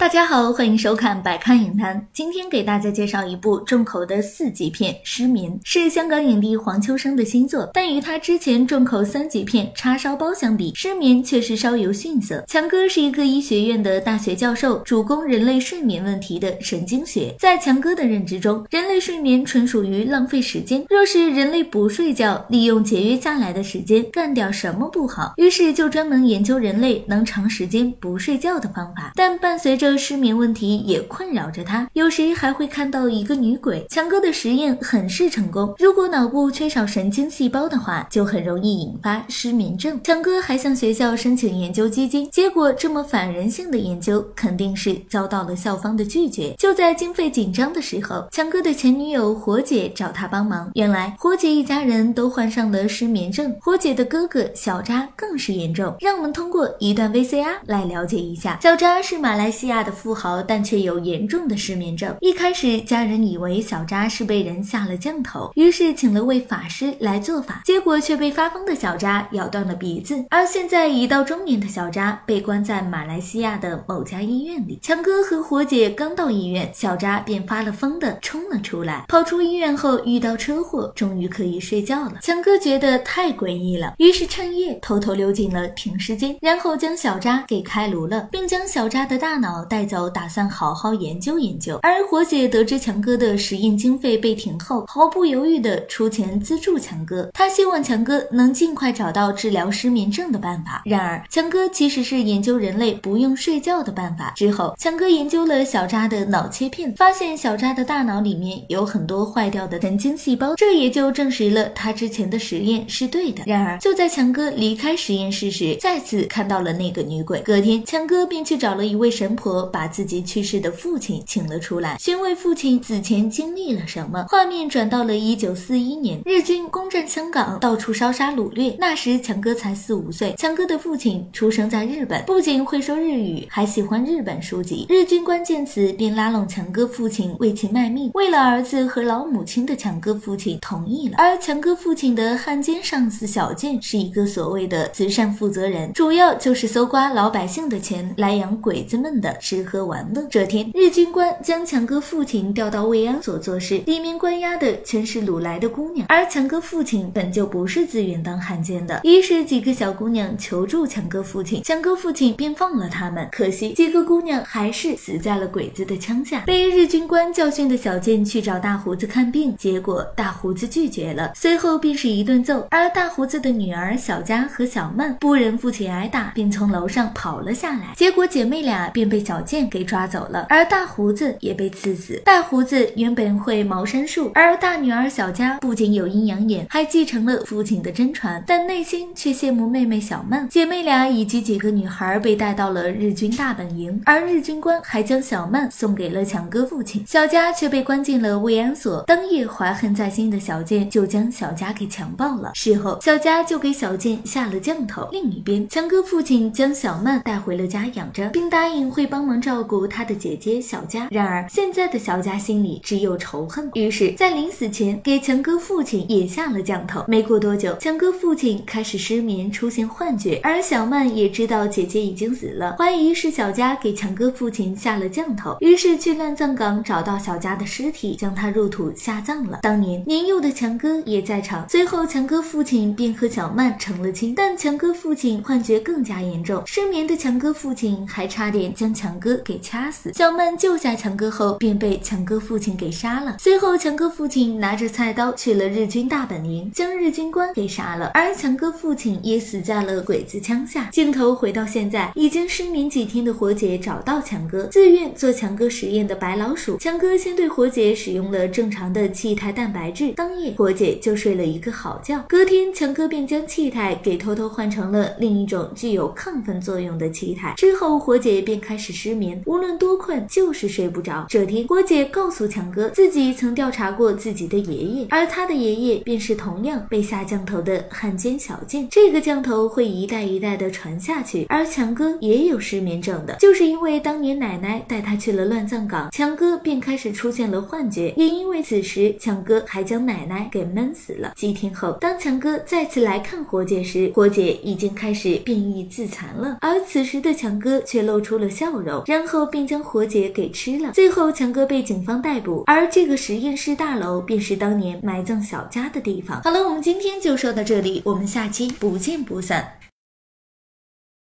大家好，欢迎收看《百看影坛》。今天给大家介绍一部重口的四级片《失眠》，是香港影帝黄秋生的新作。但与他之前重口三级片《叉烧包》相比，《失眠》却是稍有逊色。强哥是一个医学院的大学教授，主攻人类睡眠问题的神经学。在强哥的认知中，人类睡眠纯属于浪费时间。若是人类不睡觉，利用节约下来的时间干点什么不好？于是就专门研究人类能长时间不睡觉的方法。但伴随着失眠问题也困扰着他，有时还会看到一个女鬼。强哥的实验很是成功，如果脑部缺少神经细胞的话，就很容易引发失眠症。强哥还向学校申请研究基金，结果这么反人性的研究肯定是遭到了校方的拒绝。就在经费紧张的时候，强哥的前女友火姐找他帮忙。原来火姐一家人都患上了失眠症，火姐的哥哥小扎更是严重。让我们通过一段 VCR 来了解一下，小扎是马来西亚的富豪。但却有严重的失眠症。一开始，家人以为小扎是被人下了降头，于是请了位法师来做法，结果却被发疯的小扎咬断了鼻子。而现在已到中年的小扎被关在马来西亚的某家医院里。强哥和火姐刚到医院，小扎便发了疯的冲了出来。跑出医院后遇到车祸，终于可以睡觉了。强哥觉得太诡异了，于是趁夜偷偷溜进了停尸间，然后将小扎给开颅了，并将小扎的大脑带走。打算好好研究研究，而火姐得知强哥的实验经费被停后，毫不犹豫地出钱资助强哥。她希望强哥能尽快找到治疗失眠症的办法。然而，强哥其实是研究人类不用睡觉的办法。之后，强哥研究了小扎的脑切片，发现小扎的大脑里面有很多坏掉的神经细胞，这也就证实了他之前的实验是对的。然而，就在强哥离开实验室时，再次看到了那个女鬼。隔天，强哥便去找了一位神婆，把自己去世的父亲请了出来，询问父亲此前经历了什么。画面转到了一九四一年，日军攻占香港，到处烧杀掳掠。那时强哥才四五岁，强哥的父亲出生在日本，不仅会说日语，还喜欢日本书籍。日军关键词便拉拢强哥父亲为其卖命。为了儿子和老母亲的强哥父亲同意了。而强哥父亲的汉奸上司小健是一个所谓的慈善负责人，主要就是搜刮老百姓的钱来养鬼子们的吃喝玩乐。这天，日军官将强哥父亲调到慰安所做事，里面关押的全是掳来的姑娘，而强哥父亲本就不是自愿当汉奸的。于是几个小姑娘求助强哥父亲，强哥父亲便放了他们。可惜几个姑娘还是死在了鬼子的枪下。被日军官教训的小健去找大胡子看病，结果大胡子拒绝了，随后便是一顿揍。而大胡子的女儿小佳和小曼不忍父亲挨打，便从楼上跑了下来，结果姐妹俩便被小健给抓走。了，而大胡子也被刺死。大胡子原本会茅山术，而大女儿小佳不仅有阴阳眼，还继承了父亲的真传，但内心却羡慕妹妹小曼。姐妹俩以及几个女孩被带到了日军大本营，而日军官还将小曼送给了强哥父亲，小佳却被关进了慰安所。当夜怀恨在心的小健就将小佳给强暴了，事后小佳就给小健下了降头。另一边，强哥父亲将小曼带回了家养着，并答应会帮帮忙照顾他。的姐姐小佳，然而现在的小佳心里只有仇恨，于是，在临死前给强哥父亲也下了降头。没过多久，强哥父亲开始失眠，出现幻觉，而小曼也知道姐姐已经死了，怀疑是小佳给强哥父亲下了降头，于是去乱葬岗找到小佳的尸体，将他入土下葬了。当年年幼的强哥也在场，最后强哥父亲便和小曼成了亲，但强哥父亲幻觉更加严重，失眠的强哥父亲还差点将强强哥给掐死。小曼救下强哥后，便被强哥父亲给杀了。随后，强哥父亲拿着菜刀去了日军大本营，将日军官给杀了，而强哥父亲也死在了鬼子枪下。镜头回到现在，已经失眠几天的火姐找到强哥，自愿做强哥实验的白老鼠。强哥先对火姐使用了正常的气态蛋白质，当夜火姐就睡了一个好觉。隔天，强哥便将气态给偷偷换成了另一种具有亢奋作用的气态。之后，火姐便开始失眠，无论多。困就是睡不着。这天，郭姐告诉强哥，自己曾调查过自己的爷爷，而他的爷爷便是同样被下降头的汉奸小静。这个降头会一代一代的传下去，而强哥也有失眠症的，就是因为当年奶奶带他去了乱葬岗，强哥便开始出现了幻觉。也因为此时强哥还将奶奶给闷死了。几天后，当强哥再次来看火姐时，火姐已经开始变异自残了，而此时的强哥却露出了笑容。然后便将活姐给吃了。最后，强哥被警方逮捕，而这个实验室大楼便是当年埋葬小佳的地方。好了，我们今天就说到这里，我们下期不见不散。